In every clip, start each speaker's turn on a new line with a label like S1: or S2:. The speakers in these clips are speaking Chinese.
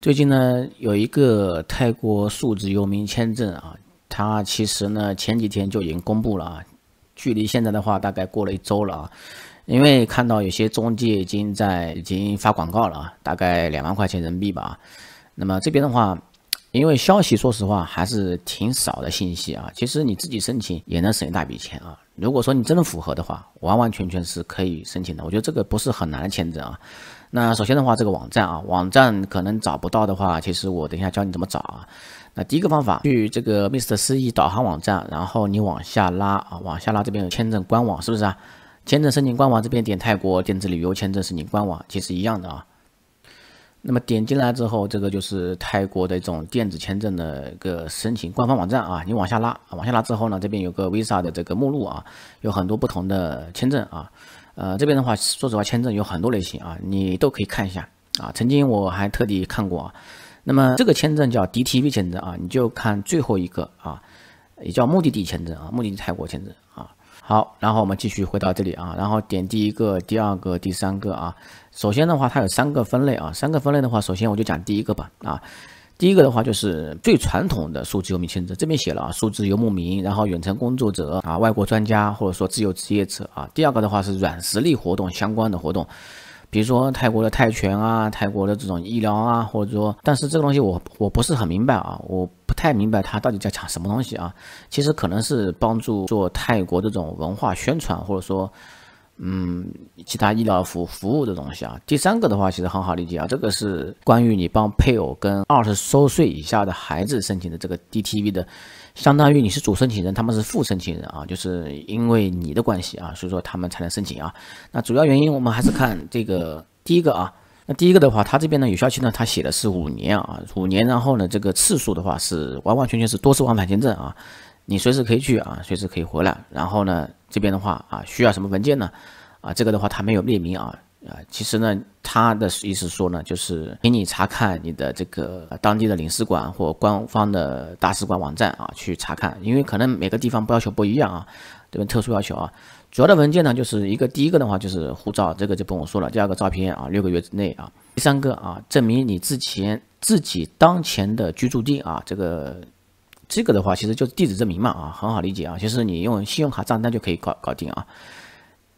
S1: 最近呢，有一个泰国数字游民签证啊，它其实呢前几天就已经公布了啊，距离现在的话大概过了一周了啊。因为看到有些中介已经在已经发广告了啊，大概两万块钱人民币吧。那么这边的话，因为消息说实话还是挺少的信息啊，其实你自己申请也能省一大笔钱啊。如果说你真的符合的话，完完全全是可以申请的。我觉得这个不是很难的签证啊。那首先的话，这个网站啊，网站可能找不到的话，其实我等一下教你怎么找啊。那第一个方法，去这个 Mister 思义导航网站，然后你往下拉啊，往下拉这边有签证官网，是不是啊？签证申请官网这边点泰国电子旅游签证申请官网，其实一样的啊。那么点进来之后，这个就是泰国的一种电子签证的一个申请官方网站啊。你往下拉，往下拉之后呢，这边有个 Visa 的这个目录啊，有很多不同的签证啊。呃，这边的话，说实话，签证有很多类型啊，你都可以看一下啊。曾经我还特地看过啊。那么这个签证叫 DTV 签证啊，你就看最后一个啊，也叫目的地签证啊，目的地泰国签证啊。好，然后我们继续回到这里啊，然后点第一个、第二个、第三个啊。首先的话，它有三个分类啊，三个分类的话，首先我就讲第一个吧啊。第一个的话就是最传统的数字游民签证，这边写了啊，数字游牧民，然后远程工作者啊，外国专家或者说自由职业者啊。第二个的话是软实力活动相关的活动，比如说泰国的泰拳啊，泰国的这种医疗啊，或者说，但是这个东西我我不是很明白啊，我不太明白它到底在讲什么东西啊。其实可能是帮助做泰国这种文化宣传，或者说。嗯，其他医疗服服务的东西啊。第三个的话，其实很好理解啊，这个是关于你帮配偶跟二十周岁以下的孩子申请的这个 DTV 的，相当于你是主申请人，他们是副申请人啊，就是因为你的关系啊，所以说他们才能申请啊。那主要原因我们还是看这个第一个啊，那第一个的话，它这边呢有效期呢，它写的是五年啊，五年，然后呢这个次数的话是完完全全是多次往返签证啊。你随时可以去啊，随时可以回来。然后呢，这边的话啊，需要什么文件呢？啊，这个的话他没有列明啊。啊，其实呢，他的意思说呢，就是给你查看你的这个当地的领事馆或官方的大使馆网站啊，去查看，因为可能每个地方不要求不一样啊，这边特殊要求啊。主要的文件呢，就是一个第一个的话就是护照，这个就不用说了。第二个照片啊，六个月之内啊。第三个啊，证明你之前自己当前的居住地啊，这个。这个的话，其实就是地址证明嘛，啊，很好理解啊。其实你用信用卡账单就可以搞搞定啊。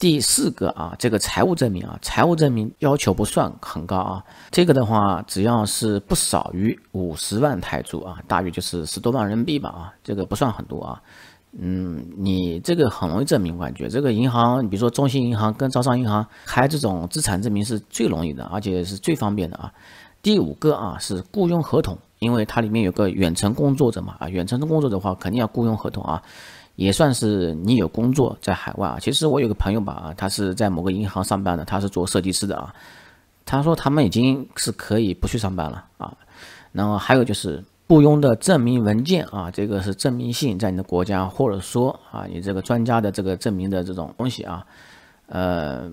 S1: 第四个啊，这个财务证明啊，财务证明要求不算很高啊。这个的话，只要是不少于五十万泰铢啊，大约就是十多万人民币吧啊，这个不算很多啊。嗯，你这个很容易证明，我感觉这个银行，比如说中信银行跟招商银行开这种资产证明是最容易的，而且是最方便的啊。第五个啊，是雇佣合同。因为它里面有个远程工作者嘛，啊，远程的工作者的话，肯定要雇佣合同啊，也算是你有工作在海外啊。其实我有个朋友吧，他是在某个银行上班的，他是做设计师的啊。他说他们已经是可以不去上班了啊。然后还有就是雇佣的证明文件啊，这个是证明信在你的国家，或者说啊，你这个专家的这个证明的这种东西啊，呃，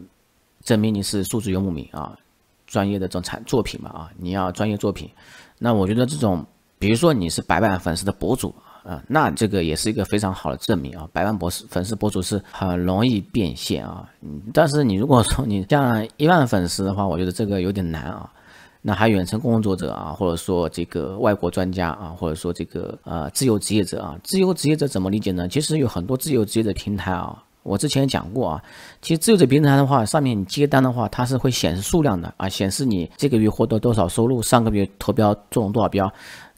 S1: 证明你是数字游牧民啊。专业的这种产作品嘛啊，你要专业作品，那我觉得这种，比如说你是百万粉丝的博主啊，那这个也是一个非常好的证明啊。百万博士粉丝博主是很容易变现啊，嗯，但是你如果说你像一万粉丝的话，我觉得这个有点难啊。那还远程工作者啊，或者说这个外国专家啊，或者说这个呃自由职业者啊，自由职业者怎么理解呢？其实有很多自由职业的平台啊。我之前也讲过啊，其实自由职业平台的话，上面你接单的话，它是会显示数量的啊，显示你这个月获得多少收入，上个月投标中多少标。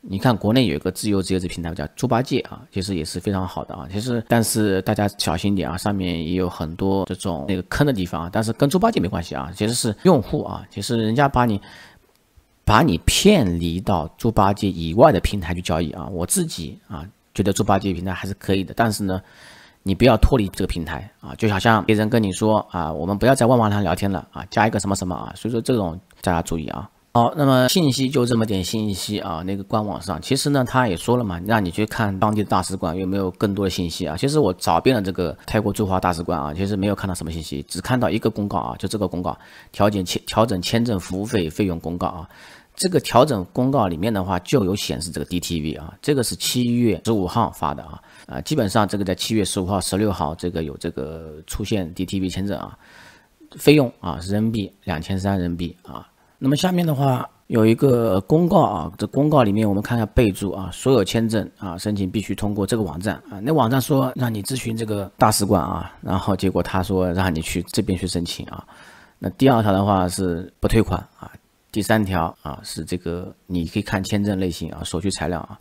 S1: 你看国内有一个自由职业者平台叫猪八戒啊，其实也是非常好的啊。其实但是大家小心点啊，上面也有很多这种那个坑的地方啊。但是跟猪八戒没关系啊，其实是用户啊，其实人家把你把你骗离到猪八戒以外的平台去交易啊。我自己啊觉得猪八戒平台还是可以的，但是呢。你不要脱离这个平台啊，就好像别人跟你说啊，我们不要在旺旺上聊天了啊，加一个什么什么啊，所以说这种大家注意啊。好，那么信息就这么点信息啊，那个官网上其实呢他也说了嘛，让你去看当地的大使馆有没有更多的信息啊。其实我找遍了这个泰国驻华大使馆啊，其实没有看到什么信息，只看到一个公告啊，就这个公告，调整签调整签证服务费费用公告啊。这个调整公告里面的话就有显示这个 DTV 啊，这个是七月十五号发的啊，啊，基本上这个在七月十五号、十六号这个有这个出现 DTV 签证啊，费用啊是人民币两千三人民币啊。那么下面的话有一个公告啊，这公告里面我们看一下备注啊，所有签证啊申请必须通过这个网站啊。那网站说让你咨询这个大使馆啊，然后结果他说让你去这边去申请啊。那第二条的话是不退款啊，第三条啊是这个你可以看签证类型啊，手续材料啊，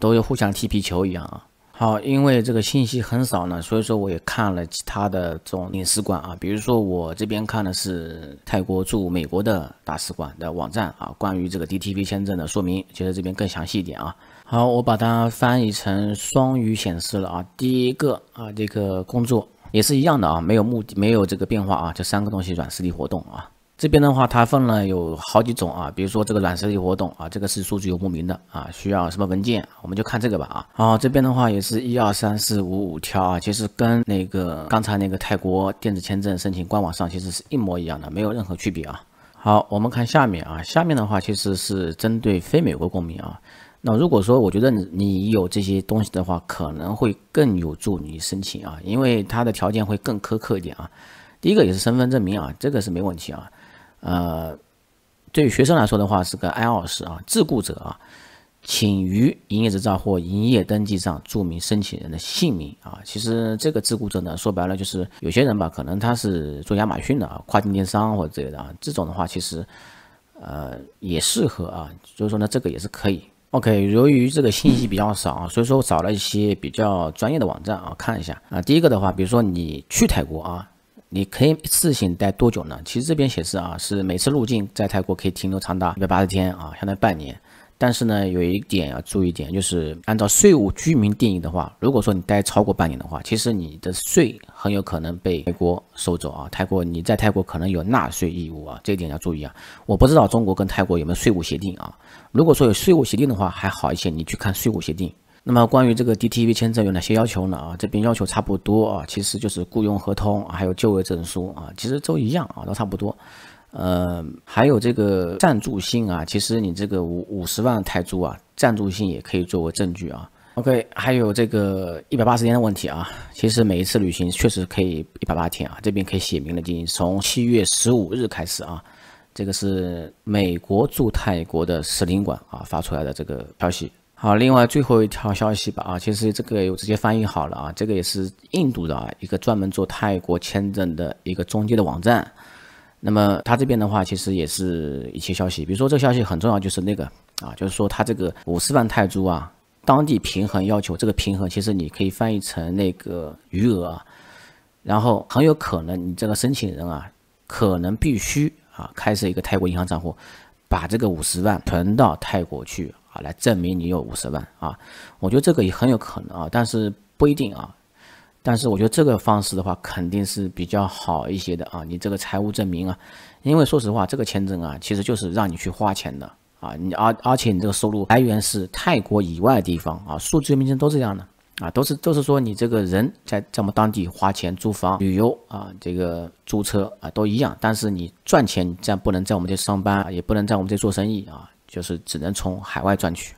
S1: 都有互相踢皮球一样啊。好，因为这个信息很少呢，所以说我也看了其他的这种领事馆啊，比如说我这边看的是泰国驻美国的大使馆的网站啊，关于这个 DTV 签证的说明，觉得这边更详细一点啊。好，我把它翻译成双语显示了啊。第一个啊，这个工作也是一样的啊，没有目的，没有这个变化啊，这三个东西软实力活动啊。这边的话，它分了有好几种啊，比如说这个软实力活动啊，这个是数据游牧民的啊，需要什么文件，我们就看这个吧啊。好，这边的话也是一二三四五五条啊，其实跟那个刚才那个泰国电子签证申请官网上其实是一模一样的，没有任何区别啊。好，我们看下面啊，下面的话其实是针对非美国公民啊。那如果说我觉得你你有这些东西的话，可能会更有助你申请啊，因为它的条件会更苛刻一点啊。第一个也是身份证明啊，这个是没问题啊。呃，对于学生来说的话，是个 I 二十啊，自雇者啊，请于营业执照或营业登记上注明申请人的姓名啊。其实这个自雇者呢，说白了就是有些人吧，可能他是做亚马逊的啊，跨境电商或者之类的啊，这种的话其实呃也适合啊，所以说呢，这个也是可以。OK，由于这个信息比较少啊，所以说我找了一些比较专业的网站啊，看一下啊。第一个的话，比如说你去泰国啊。你可以一次性待多久呢？其实这边显示啊，是每次入境在泰国可以停留长达一百八十天啊，相当于半年。但是呢，有一点要注意一点，就是按照税务居民定义的话，如果说你待超过半年的话，其实你的税很有可能被泰国收走啊。泰国你在泰国可能有纳税义务啊，这一点要注意啊。我不知道中国跟泰国有没有税务协定啊？如果说有税务协定的话，还好一些，你去看税务协定。那么关于这个 DTV 签证有哪些要求呢？啊，这边要求差不多啊，其实就是雇佣合同，还有就业证书啊，其实都一样啊，都差不多。呃，还有这个赞助信啊，其实你这个五五十万泰铢啊，赞助信也可以作为证据啊。OK，还有这个一百八十天的问题啊，其实每一次旅行确实可以一百八十天啊，这边可以写明了，进行从七月十五日开始啊，这个是美国驻泰国的使领馆啊发出来的这个消息。好，另外最后一条消息吧，啊，其实这个有直接翻译好了啊，这个也是印度的啊，一个专门做泰国签证的一个中介的网站。那么他这边的话，其实也是一些消息，比如说这个消息很重要，就是那个啊，就是说他这个五十万泰铢啊，当地平衡要求，这个平衡其实你可以翻译成那个余额，然后很有可能你这个申请人啊，可能必须啊开设一个泰国银行账户，把这个五十万存到泰国去。啊，来证明你有五十万啊，我觉得这个也很有可能啊，但是不一定啊。但是我觉得这个方式的话，肯定是比较好一些的啊。你这个财务证明啊，因为说实话，这个签证啊，其实就是让你去花钱的啊。你而而且你这个收入来源是泰国以外的地方啊，数字名称都这样的啊，都是都是说你这个人在在我们当地花钱租房、旅游啊，这个租车啊都一样。但是你赚钱，这样不能在我们这上班，也不能在我们这做生意啊。就是只能从海外赚取。